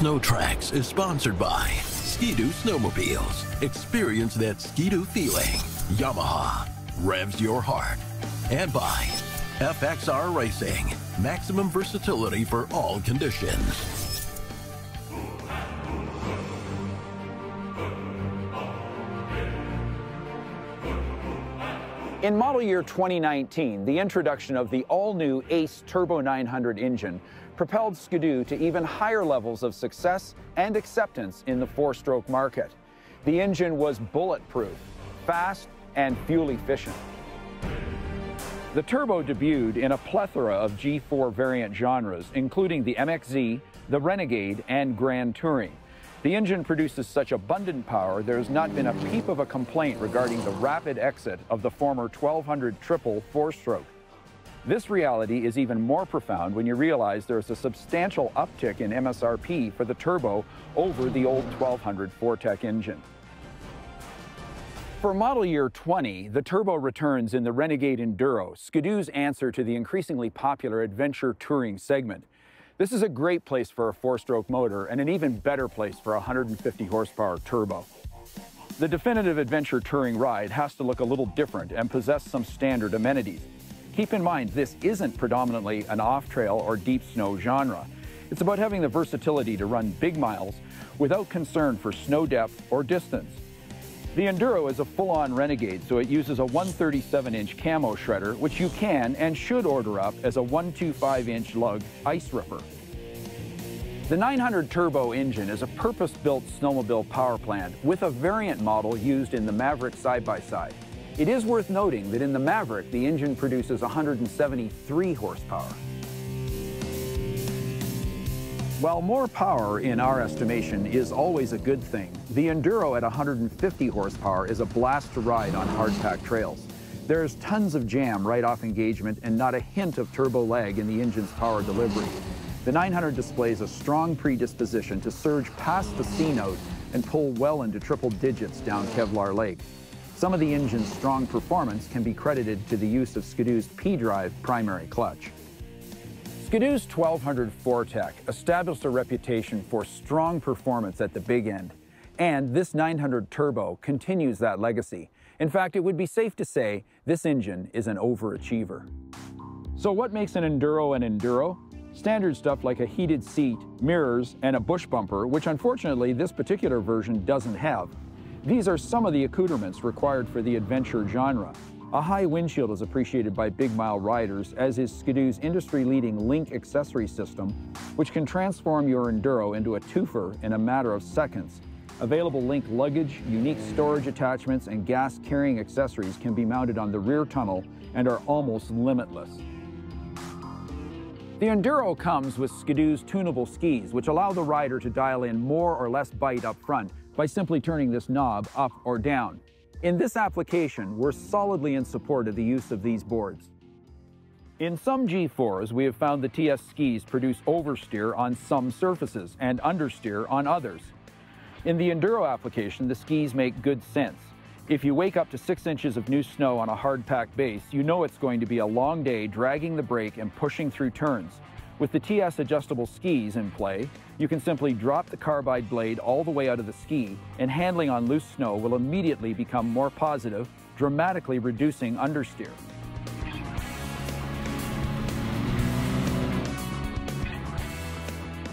SnowTrax is sponsored by Ski-Doo Snowmobiles. Experience that Ski-Doo feeling. Yamaha revs your heart. And by FXR Racing. Maximum versatility for all conditions. In model year 2019, the introduction of the all-new ACE Turbo 900 engine propelled Ski-Doo to even higher levels of success and acceptance in the four-stroke market. The engine was bulletproof, fast, and fuel efficient. The Turbo debuted in a plethora of G4 variant genres, including the MXZ, the Renegade, and Grand Touring. The engine produces such abundant power, there has not been a peep of a complaint regarding the rapid exit of the former 1200 triple four-stroke. This reality is even more profound when you realize there is a substantial uptick in MSRP for the turbo over the old 1200 4-TEC engine. For model year 20, the turbo returns in the Renegade Enduro, Ski-Doo's answer to the increasingly popular adventure touring segment. This is a great place for a four-stroke motor and an even better place for a 150 horsepower turbo. The definitive adventure touring ride has to look a little different and possess some standard amenities. Keep in mind, this isn't predominantly an off-trail or deep snow genre. It's about having the versatility to run big miles without concern for snow depth or distance. The Enduro is a full-on Renegade, so it uses a 137-inch camo shredder, which you can and should order up as a 125-inch lug ice ripper. The 900 turbo engine is a purpose-built snowmobile power plant with a variant model used in the Maverick side-by-side. -side. It is worth noting that in the Maverick, the engine produces 173 horsepower. While more power, in our estimation, is always a good thing, the Enduro at 150 horsepower is a blast to ride on hardpack trails. There's tons of jam right off engagement and not a hint of turbo lag in the engine's power delivery. The 900 displays a strong predisposition to surge past the C note and pull well into triple digits down Kevlar Lake. Some of the engine's strong performance can be credited to the use of Ski-Doo's P-Drive primary clutch. Skidoo's 1200 4-TEC established a reputation for strong performance at the big end, and this 900 Turbo continues that legacy. In fact, it would be safe to say this engine is an overachiever. So what makes an Enduro an Enduro? Standard stuff like a heated seat, mirrors, and a bush bumper, which unfortunately this particular version doesn't have. These are some of the accoutrements required for the adventure genre. A high windshield is appreciated by big mile riders, as is Ski-Doo's industry-leading LinQ accessory system, which can transform your Enduro into a twofer in a matter of seconds. Available LinQ luggage, unique storage attachments, and gas carrying accessories can be mounted on the rear tunnel and are almost limitless. The Enduro comes with Ski-Doo's tunable skis, which allow the rider to dial in more or less bite up front by simply turning this knob up or down. In this application, we're solidly in support of the use of these boards. In some G4s, we have found the TS skis produce oversteer on some surfaces and understeer on others. In the Enduro application, the skis make good sense. If you wake up to six inches of new snow on a hard-packed base, you know it's going to be a long day dragging the brake and pushing through turns. With the TS adjustable skis in play, you can simply drop the carbide blade all the way out of the ski, and handling on loose snow will immediately become more positive, dramatically reducing understeer.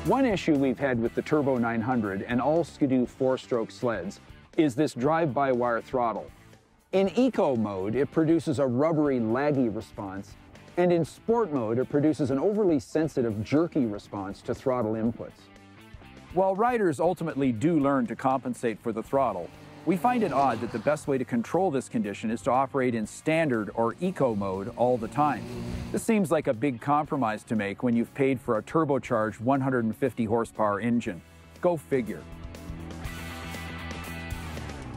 One issue we've had with the Turbo 900 and all Ski-Doo four-stroke sleds is this drive-by-wire throttle. In eco mode, it produces a rubbery, laggy response, and in sport mode, it produces an overly sensitive, jerky response to throttle inputs. While riders ultimately do learn to compensate for the throttle, we find it odd that the best way to control this condition is to operate in standard or eco mode all the time. This seems like a big compromise to make when you've paid for a turbocharged 150 horsepower engine. Go figure.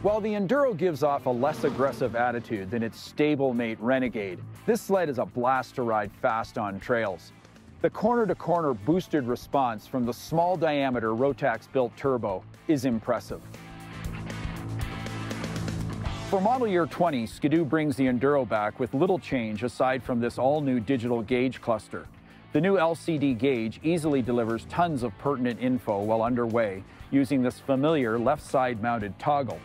While the Enduro gives off a less aggressive attitude than its stablemate Renegade, this sled is a blast to ride fast on trails. The corner-to-corner -corner boosted response from the small diameter Rotax built turbo is impressive. For model year 20, Ski-Doo brings the Enduro back with little change aside from this all-new digital gauge cluster. The new LCD gauge easily delivers tons of pertinent info while underway using this familiar left side mounted toggle.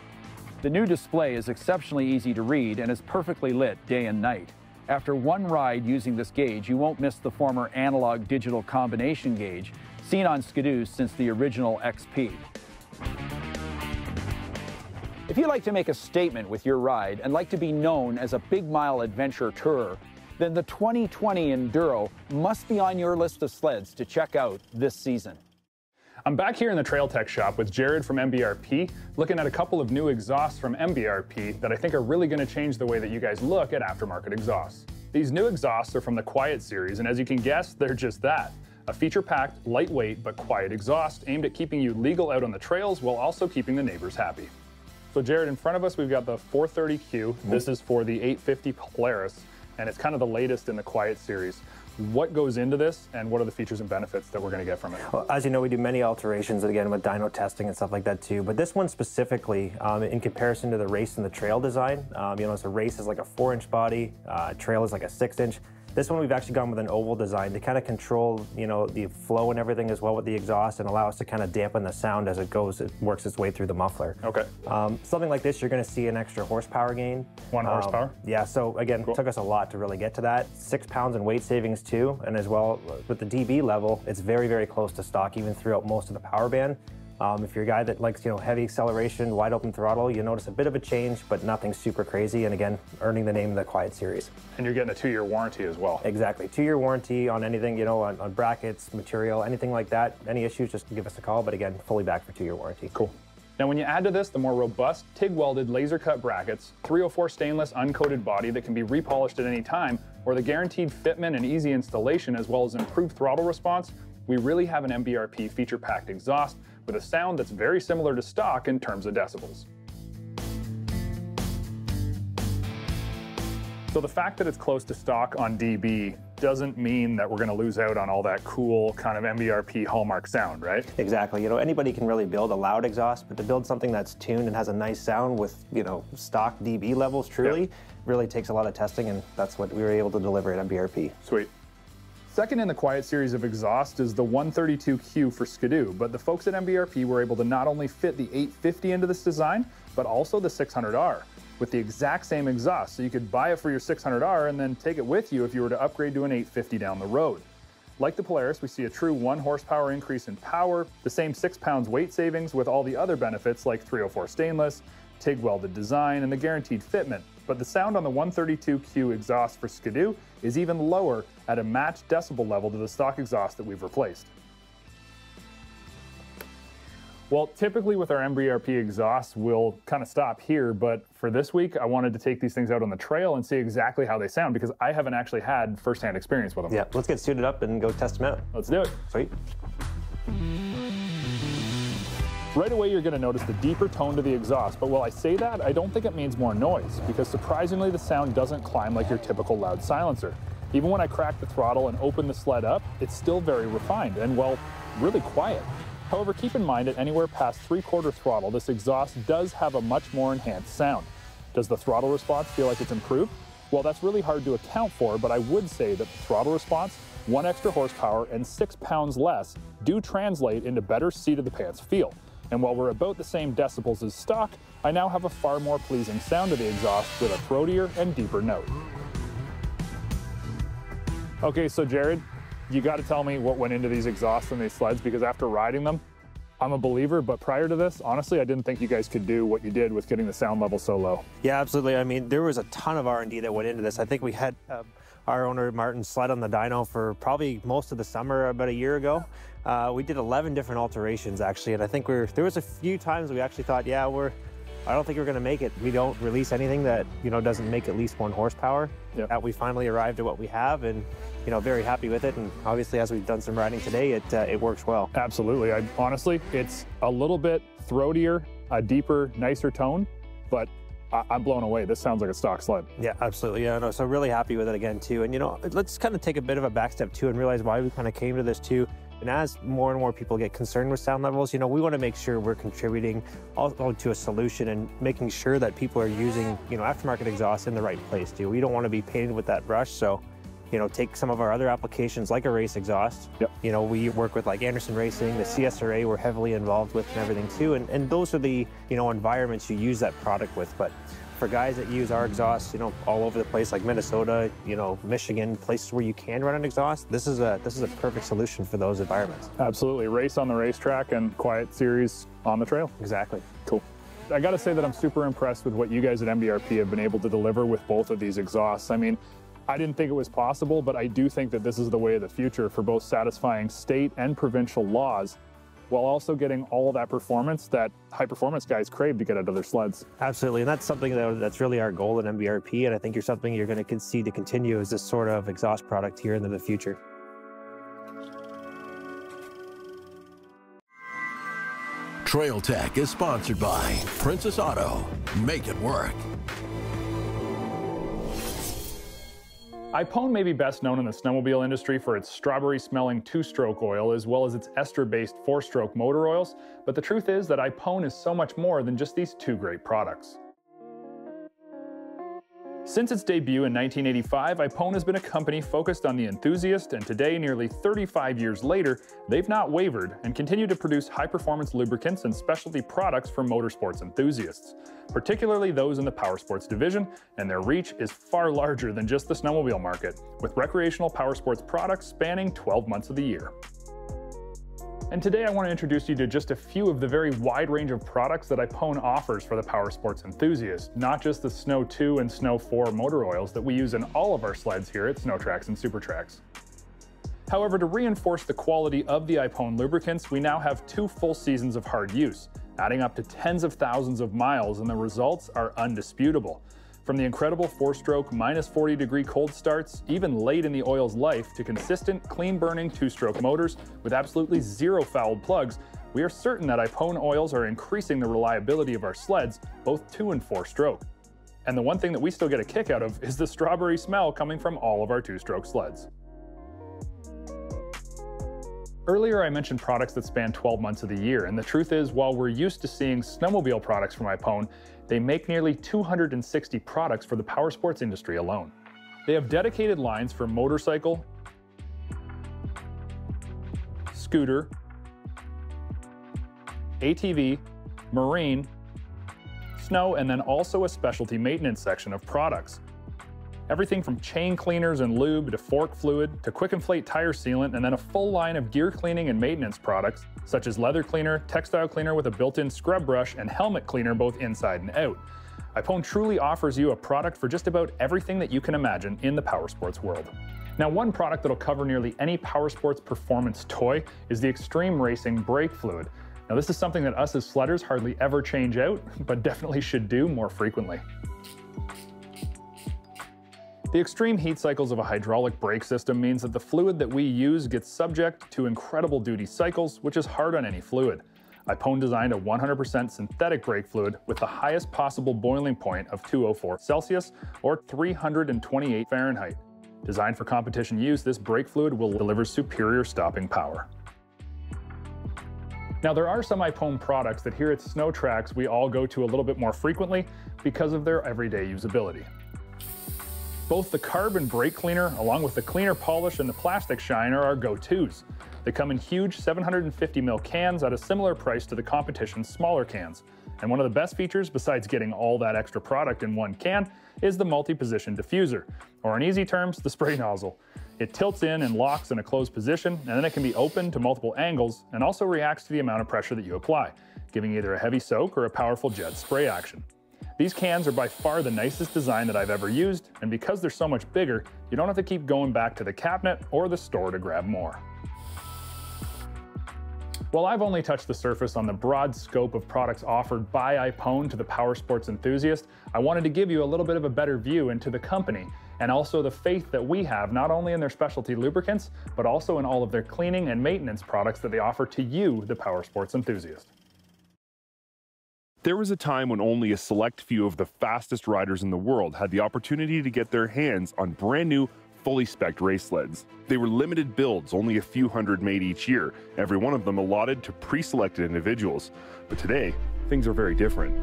The new display is exceptionally easy to read and is perfectly lit day and night. After one ride using this gauge, you won't miss the former analog digital combination gauge seen on Ski-Doos since the original XP. If you like to make a statement with your ride and like to be known as a big mile adventure tourer, then the 2020 Enduro must be on your list of sleds to check out this season. I'm back here in the Trail Tech shop with Jared from MBRP, looking at a couple of new exhausts from MBRP that I think are really going to change the way that you guys look at aftermarket exhausts. These new exhausts are from the Quiet series, and as you can guess, they're just that. A feature-packed, lightweight, but quiet exhaust aimed at keeping you legal out on the trails while also keeping the neighbors happy. So Jared, in front of us, we've got the 430Q. This is for the 850 Polaris, and it's kind of the latest in the Quiet series. What goes into this, and what are the features and benefits that we're going to get from it? Well, as you know, we do many alterations, again, with dyno testing and stuff like that too. But this one specifically, um, in comparison to the race and the trail design, um, you know, so race is like a four-inch body, uh, trail is like a six-inch. This one we've actually gone with an oval design to kind of control, you know, the flow and everything as well with the exhaust and allow us to kind of dampen the sound as it goes, it works its way through the muffler. Okay. Um, something like this, you're going to see an extra horsepower gain. One um, horsepower? Yeah, so again, cool. it took us a lot to really get to that. Six pounds in weight savings too, and as well with the DB level, it's very, very close to stock even throughout most of the power band. Um, if you're a guy that likes, you know, heavy acceleration, wide open throttle, you notice a bit of a change, but nothing super crazy. And again, earning the name of the Quiet Series. And you're getting a two-year warranty as well. Exactly, two-year warranty on anything, you know, on, on, brackets, material, anything like that. Any issues, just give us a call. But again, fully back for two-year warranty. Cool. Now, when you add to this the more robust TIG welded laser cut brackets, 304 stainless uncoated body that can be repolished at any time, or the guaranteed fitment and easy installation, as well as improved throttle response, we really have an MBRP feature packed exhaust with a sound that's very similar to stock in terms of decibels. So the fact that it's close to stock on DB doesn't mean that we're going to lose out on all that cool kind of MBRP hallmark sound, right? Exactly. You know, anybody can really build a loud exhaust, but to build something that's tuned and has a nice sound with, you know, stock DB levels truly yep. really takes a lot of testing and that's what we were able to deliver at MBRP. Sweet. Second in the quiet series of exhaust is the 132Q for Ski-Doo, but the folks at MBRP were able to not only fit the 850 into this design, but also the 600R with the exact same exhaust. So you could buy it for your 600R and then take it with you if you were to upgrade to an 850 down the road. Like the Polaris, we see a true one horsepower increase in power, the same six pounds weight savings with all the other benefits like 304 stainless, TIG welded design, and the guaranteed fitment. But the sound on the 132Q exhaust for Ski-Doo is even lower at a matched decibel level to the stock exhaust that we've replaced. Well, typically with our MBRP exhausts, we'll kind of stop here, but for this week, I wanted to take these things out on the trail and see exactly how they sound because I haven't actually had firsthand experience with them. Yeah, let's get suited up and go test them out. Let's do it. Sweet. Right away, you're gonna notice the deeper tone to the exhaust, but while I say that, I don't think it means more noise, because surprisingly, the sound doesn't climb like your typical loud silencer. Even when I crack the throttle and open the sled up, it's still very refined and, well, really quiet. However, keep in mind at anywhere past three-quarter throttle, this exhaust does have a much more enhanced sound. Does the throttle response feel like it's improved? Well, that's really hard to account for, but I would say that the throttle response, one extra horsepower, and six pounds less do translate into better seat of the pants feel. And while we're about the same decibels as stock, I now have a far more pleasing sound to the exhaust with a throatier and deeper note. Okay, so Jared, you got to tell me what went into these exhausts and these sleds because after riding them, I'm a believer, but prior to this, honestly, I didn't think you guys could do what you did with getting the sound level so low. Yeah, absolutely. I mean, there was a ton of R&D that went into this. I think we had uh, our owner, Martin, sled on the dyno for probably most of the summer about a year ago. Uh, we did 11 different alterations, actually, and I think we are there was a few times we actually thought, yeah, we're I don't think we're going to make it. We don't release anything that you know doesn't make at least one horsepower. Yep. That we finally arrived at what we have, and you know very happy with it. And obviously, as we've done some riding today, it uh, it works well. Absolutely. I, honestly, it's a little bit throatier, a deeper, nicer tone, but I, am blown away. This sounds like a stock sled. Yeah, absolutely. Yeah, no, so really happy with it again too. And you know, let's kind of take a bit of a back step too and realize why we kind of came to this too. And as more and more people get concerned with sound levels, you know, we want to make sure we're contributing also to a solution and making sure that people are using, you know, aftermarket exhaust in the right place too. We don't want to be painted with that brush. So, you know, take some of our other applications like a race exhaust. Yep. You know, we work with like Anderson Racing, the CSRA we're heavily involved with and everything too. And, and those are the, you know, environments you use that product with. But for guys that use our exhaust, you know, all over the place, like Minnesota, you know, Michigan, places where you can run an exhaust, this is a this is a perfect solution for those environments. Absolutely, race on the racetrack and quiet series on the trail. Exactly. Cool. I got to say that I'm super impressed with what you guys at MBRP have been able to deliver with both of these exhausts. I mean, I didn't think it was possible, but I do think that this is the way of the future for both satisfying state and provincial laws while also getting all of that performance that high performance guys crave to get out of their sleds. Absolutely, and that's something that, that's really our goal at MBRP, and I think you're something you're going to see to continue as this sort of exhaust product here into the future. Trail Tech is sponsored by Princess Auto. Make it work. Ipone may be best known in the snowmobile industry for its strawberry-smelling two-stroke oil as well as its ester-based four-stroke motor oils, but the truth is that Ipone is so much more than just these two great products. Since its debut in 1985, Ipone has been a company focused on the enthusiast, and today, nearly 35 years later, they've not wavered and continue to produce high-performance lubricants and specialty products for motorsports enthusiasts, particularly those in the powersports division, and their reach is far larger than just the snowmobile market, with recreational powersports products spanning 12 months of the year. And today I want to introduce you to just a few of the very wide range of products that Ipone offers for the power sports enthusiast, not just the Snow 2 and Snow 4 motor oils that we use in all of our sleds here at SnowTrax and SuperTrax. However, to reinforce the quality of the Ipone lubricants, we now have two full seasons of hard use, adding up to tens of thousands of miles, and the results are undisputable. From the incredible four-stroke minus 40 degree cold starts, even late in the oil's life, to consistent, clean-burning two-stroke motors with absolutely zero fouled plugs, we are certain that Ipone oils are increasing the reliability of our sleds, both two and four-stroke. And the one thing that we still get a kick out of is the strawberry smell coming from all of our two-stroke sleds. Earlier I mentioned products that span 12 months of the year, and the truth is, while we're used to seeing snowmobile products from Ipone, they make nearly 260 products for the power sports industry alone. They have dedicated lines for motorcycle, scooter, ATV, marine, snow, and then also a specialty maintenance section of products. Everything from chain cleaners and lube to fork fluid to quick inflate tire sealant and then a full line of gear cleaning and maintenance products such as leather cleaner, textile cleaner with a built-in scrub brush, and helmet cleaner both inside and out. Ipone truly offers you a product for just about everything that you can imagine in the powersports world. Now, one product that'll cover nearly any powersports performance toy is the Extreme Racing brake fluid. Now, this is something that us as sledders hardly ever change out, but definitely should do more frequently. The extreme heat cycles of a hydraulic brake system means that the fluid that we use gets subject to incredible duty cycles, which is hard on any fluid. Ipone designed a 100% synthetic brake fluid with the highest possible boiling point of 204 Celsius or 328 Fahrenheit. Designed for competition use, this brake fluid will deliver superior stopping power. Now there are some Ipone products that here at SnowTrax we all go to a little bit more frequently because of their everyday usability. Both the carbon brake cleaner, along with the cleaner polish and the plastic shine are our go-tos. They come in huge 750ml cans at a similar price to the competition's smaller cans. And one of the best features, besides getting all that extra product in one can, is the multi-position diffuser, or in easy terms, the spray nozzle. It tilts in and locks in a closed position, and then it can be opened to multiple angles and also reacts to the amount of pressure that you apply, giving either a heavy soak or a powerful jet spray action. These cans are by far the nicest design that I've ever used, and because they're so much bigger, you don't have to keep going back to the cabinet or the store to grab more. While I've only touched the surface on the broad scope of products offered by Ipone to the power sports enthusiast, I wanted to give you a little bit of a better view into the company and also the faith that we have not only in their specialty lubricants, but also in all of their cleaning and maintenance products that they offer to you, the power sports enthusiast. There was a time when only a select few of the fastest riders in the world had the opportunity to get their hands on brand new, fully spec'd race sleds. They were limited builds, only a few hundred made each year, every one of them allotted to pre selected individuals. But today, things are very different.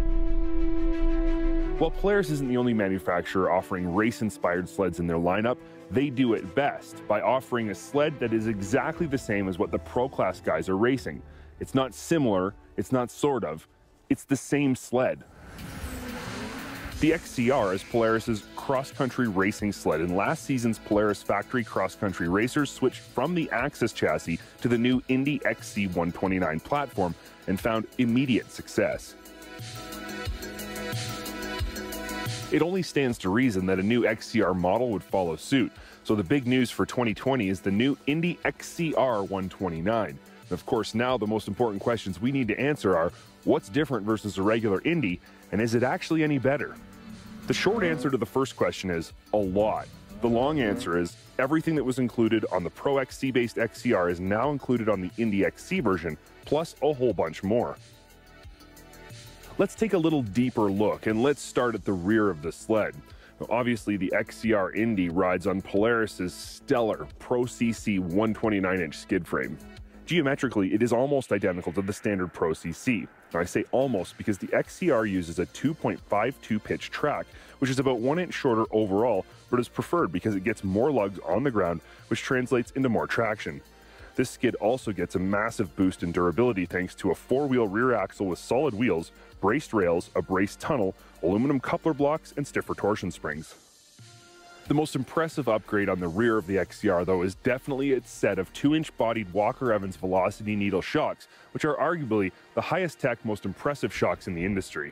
While Polaris isn't the only manufacturer offering race inspired sleds in their lineup, they do it best by offering a sled that is exactly the same as what the Pro Class guys are racing. It's not similar, it's not sort of, it's the same sled. The XCR is Polaris's cross-country racing sled, and last season's Polaris factory cross-country racers switched from the Axis chassis to the new Indy XC129 platform and found immediate success. It only stands to reason that a new XCR model would follow suit, so the big news for 2020 is the new Indy XCR 129. Of course, now the most important questions we need to answer are what's different versus a regular Indy, and is it actually any better? The short answer to the first question is a lot. The long answer is everything that was included on the Pro XC based XCR is now included on the Indy XC version, plus a whole bunch more. Let's take a little deeper look and let's start at the rear of the sled. Obviously, the XCR Indy rides on Polaris's stellar Pro CC 129 inch skid frame. Geometrically, it is almost identical to the standard Pro CC. Now, I say almost because the XCR uses a 2.52 pitch track, which is about one inch shorter overall, but is preferred because it gets more lugs on the ground, which translates into more traction. This skid also gets a massive boost in durability thanks to a four wheel rear axle with solid wheels, braced rails, a braced tunnel, aluminum coupler blocks, and stiffer torsion springs. The most impressive upgrade on the rear of the XCR, though, is definitely its set of 2 inch bodied Walker Evans Velocity Needle shocks, which are arguably the highest tech, most impressive shocks in the industry.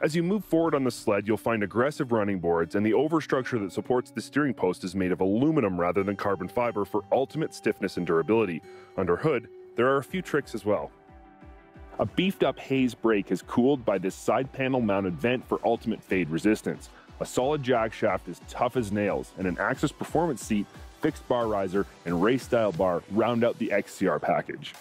As you move forward on the sled, you'll find aggressive running boards, and the overstructure that supports the steering post is made of aluminum rather than carbon fiber for ultimate stiffness and durability. Under hood, there are a few tricks as well. A beefed up Hayes brake is cooled by this side panel mounted vent for ultimate fade resistance. A solid jack shaft is tough as nails, and an Axis performance seat, fixed bar riser, and race style bar round out the XCR package.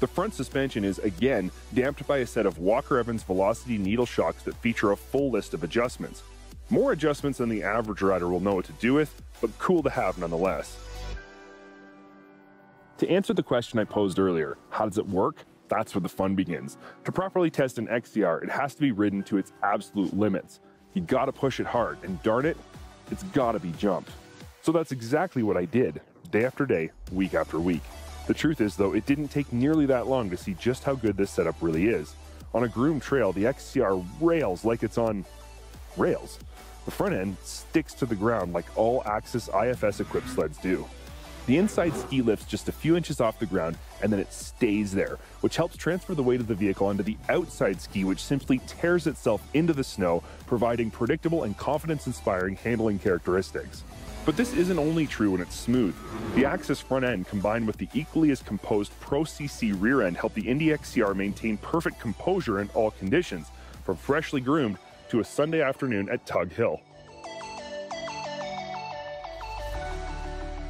The front suspension is, again, damped by a set of Walker Evans Velocity needle shocks that feature a full list of adjustments. More adjustments than the average rider will know what to do with, but cool to have nonetheless. To answer the question I posed earlier, how does it work? That's where the fun begins. To properly test an XCR, it has to be ridden to its absolute limits. You gotta push it hard, and darn it, it's gotta be jumped. So that's exactly what I did, day after day, week after week. The truth is, though, it didn't take nearly that long to see just how good this setup really is. On a groomed trail, the XCR rails like it's on rails. The front end sticks to the ground like all Axis IFS equipped sleds do. The inside ski lifts just a few inches off the ground and then it stays there, which helps transfer the weight of the vehicle onto the outside ski, which simply tears itself into the snow, providing predictable and confidence inspiring handling characteristics. But this isn't only true when it's smooth. The Axis front end combined with the equally as composed Pro CC rear end help the Indy XCR maintain perfect composure in all conditions, from freshly groomed to a Sunday afternoon at Tug Hill.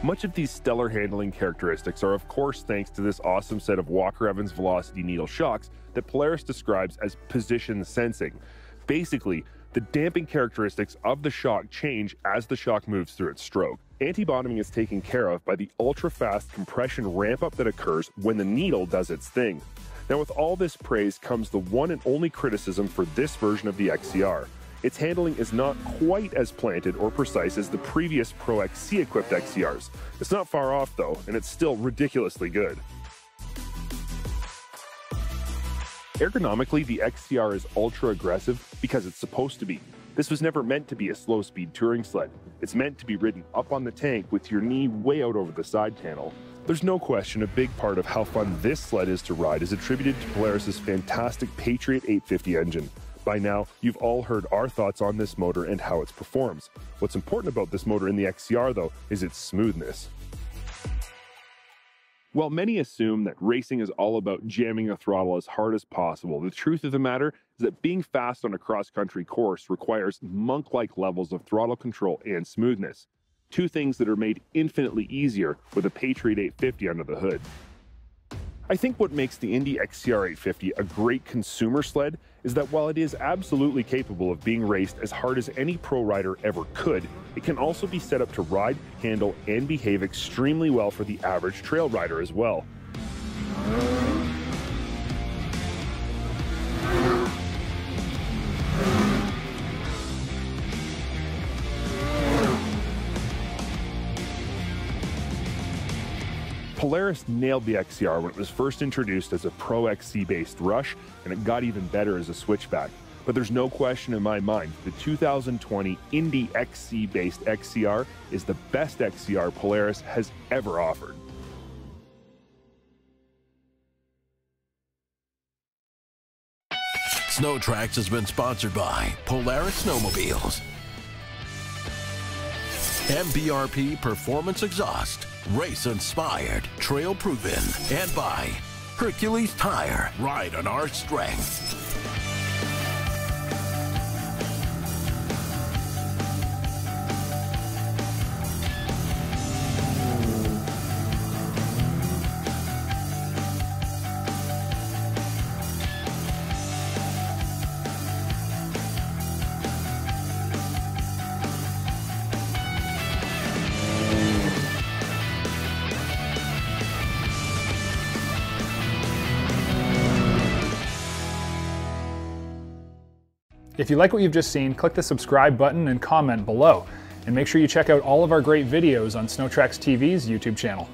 Much of these stellar handling characteristics are of course thanks to this awesome set of Walker Evans Velocity needle shocks that Polaris describes as position sensing. Basically, the damping characteristics of the shock change as the shock moves through its stroke. Anti-bottoming is taken care of by the ultra-fast compression ramp-up that occurs when the needle does its thing. Now with all this praise comes the one and only criticism for this version of the XCR. Its handling is not quite as planted or precise as the previous Pro XC equipped XCRs. It's not far off though, and it's still ridiculously good. Ergonomically, the XCR is ultra aggressive because it's supposed to be. This was never meant to be a slow speed touring sled. It's meant to be ridden up on the tank with your knee way out over the side panel. There's no question a big part of how fun this sled is to ride is attributed to Polaris's fantastic Patriot 850 engine. By now, you've all heard our thoughts on this motor and how it performs. What's important about this motor in the XCR though is its smoothness. While many assume that racing is all about jamming a throttle as hard as possible, the truth of the matter is that being fast on a cross country course requires monk like levels of throttle control and smoothness. Two things that are made infinitely easier with a Patriot 850 under the hood. I think what makes the Indy XCR 850 a great consumer sled is that while it is absolutely capable of being raced as hard as any pro rider ever could, it can also be set up to ride, handle, and behave extremely well for the average trail rider as well. Polaris nailed the XCR when it was first introduced as a Pro XC based rush, and it got even better as a switchback. But there's no question in my mind, the 2020 Indy XC based XCR is the best XCR Polaris has ever offered. Snowtrax has been sponsored by Polaris Snowmobiles, MBRP Performance Exhaust, race inspired, trail proven, and by Hercules Tire, ride on our strength. If you like what you've just seen, click the subscribe button and comment below. And make sure you check out all of our great videos on SnowTrax TV's YouTube channel.